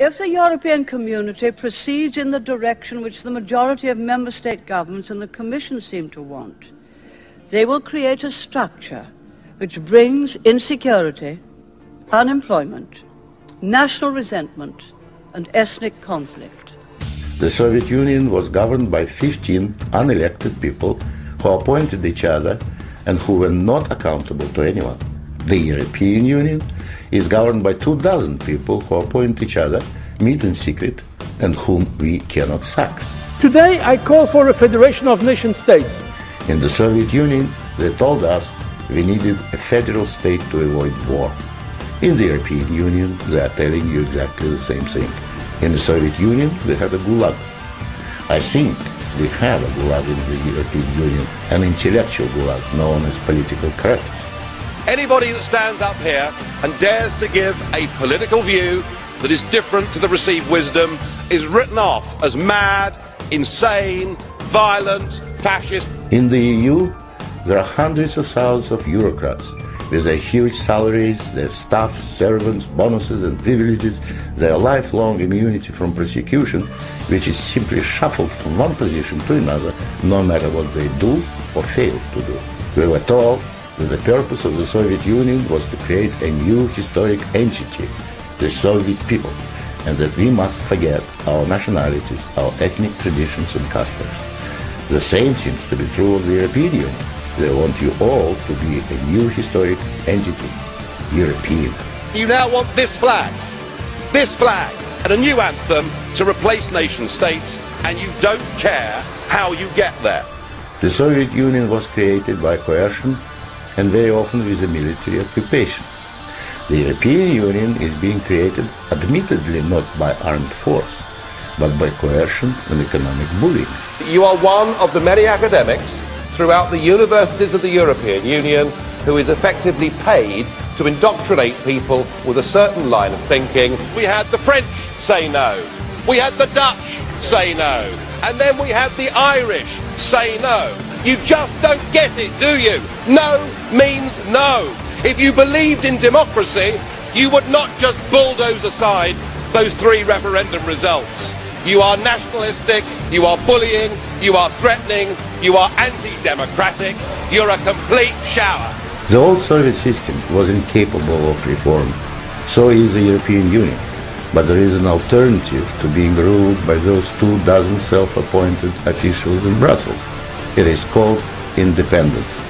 If the European community proceeds in the direction which the majority of member state governments and the Commission seem to want, they will create a structure which brings insecurity, unemployment, national resentment, and ethnic conflict. The Soviet Union was governed by 15 unelected people who appointed each other and who were not accountable to anyone. The European Union is governed by two dozen people who appoint each other, meet in secret, and whom we cannot sack. Today I call for a federation of nation states. In the Soviet Union, they told us we needed a federal state to avoid war. In the European Union, they are telling you exactly the same thing. In the Soviet Union, they had a gulag. I think we have a gulag in the European Union, an intellectual gulag known as political correctness. Anybody that stands up here and dares to give a political view that is different to the received wisdom is written off as mad, insane, violent, fascist. In the EU, there are hundreds of thousands of bureaucrats with their huge salaries, their staff, servants, bonuses, and privileges, their lifelong immunity from prosecution, which is simply shuffled from one position to another, no matter what they do or fail to do. We were told the purpose of the Soviet Union was to create a new historic entity, the Soviet people, and that we must forget our nationalities, our ethnic traditions and customs. The same seems to be true of the European Union. They want you all to be a new historic entity, European. You now want this flag, this flag, and a new anthem to replace nation states, and you don't care how you get there. The Soviet Union was created by coercion and very often with a military occupation. The European Union is being created admittedly not by armed force, but by coercion and economic bullying. You are one of the many academics throughout the universities of the European Union who is effectively paid to indoctrinate people with a certain line of thinking. We had the French say no. We had the Dutch say no. And then we had the Irish say no. You just don't get it, do you? No means no. If you believed in democracy, you would not just bulldoze aside those three referendum results. You are nationalistic, you are bullying, you are threatening, you are anti-democratic, you're a complete shower. The old Soviet system was incapable of reform. So is the European Union. But there is an alternative to being ruled by those two dozen self-appointed officials in Brussels. It is called independence.